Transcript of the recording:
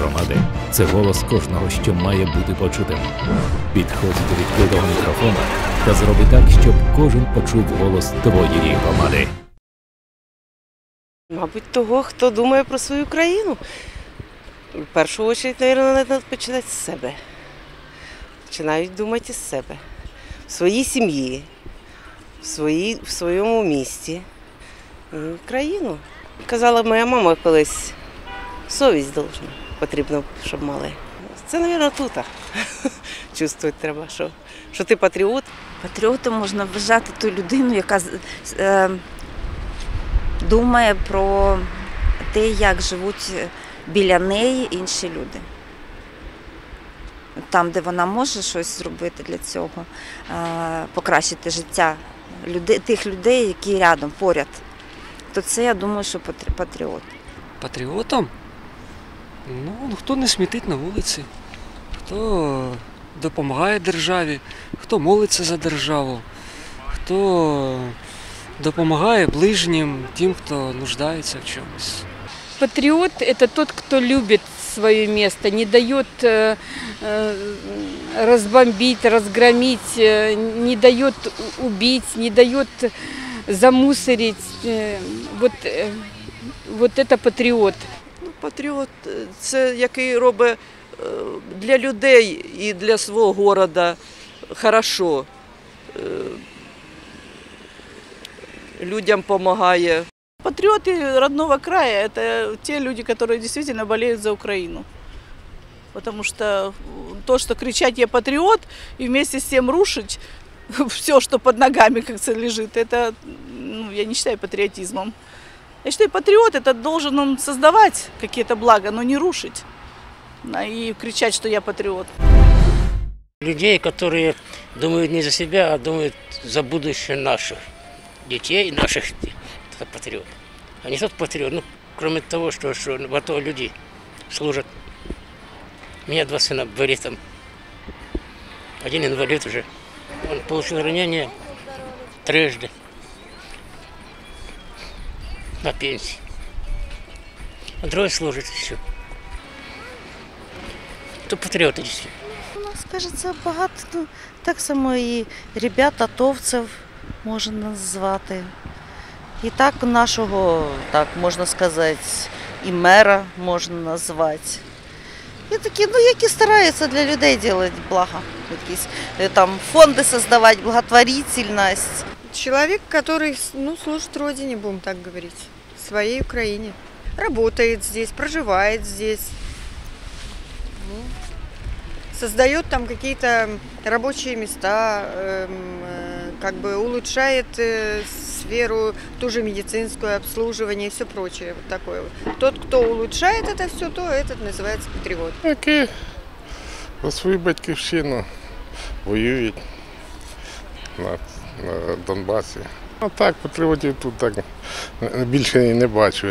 громади це голос кожного, що має бути почутим. Підходь до відкритого мікрофона та зроби так, щоб кожен почув голос твоєї громади. Мабуть, того, хто думає про свою країну. В першу чергу, мабуть, треба починати з себе. Починають думати з себе, в своїй сім'ї, в, своїй, в своєму місті. І країну. Казала моя мама колись, совість должна, потрібно, щоб мали. Це, мабуть, тут. Чувствувати треба, що, що ти патріот. Патріотом можна вважати ту людину, яка е, думає про те, як живуть біля неї інші люди. Там, де вона може щось зробити для цього, е, покращити життя людей, тих людей, які рядом, поряд, то це я думаю, що патріот. Патріотом? Ну, хто не смітить на вулиці, хто допомагає державі, хто молиться за державу, хто допомагає ближнім, тим, хто нуждається в чомусь. Патриот – это тот, кто любит свое место, не дает э, э, разбомбить, разгромить, э, не дает у- убить, не дает замусорить. Э, Вот, э, вот это патриот. Ну, Патріот е, це який робить е, для людей і для свого города хорошо. Е, Людям допомагає. Патриоты родного края – это те люди, которые действительно болеют за Украину. Потому что то, что кричать «я патриот» и вместе с тем рушить все, что под ногами как то лежит, это ну, я не считаю патриотизмом. Я считаю, патриот это должен он создавать какие-то блага, но не рушить. А, И кричать, что я патриот. людей, которые думают не за себя, а думают за будущее наших детей, наших. Это патриот. А не тот патриот, ну, кроме того, что, что в АТО люди служат. У меня два сына были там. Один инвалид уже. Он получил ранение трижды на пенсии. А другой служит еще. То патриоты действительно. У нас, кажеться, багато ну, так само і ребят атовців можна назвати. І так нашого, так можна сказати, і мера можна назвати. І такі, ну, які стараються для людей робити благо. Якісь е, там фонди создавати, благотворительність. Человек, который ну, служит родине, будем так говорить, своей Украине. Работает здесь, проживает здесь. Ну, создает там какие-то рабочие места, эм, э, как бы улучшает э, сферу, ту же медицинское обслуживание и все прочее. Вот такое. вот. Тот, кто улучшает это все, то этот называется патриот. які за свою батьківщину воюють на, на Донбасі. А так, патріотів тут так е, більше і не бачу.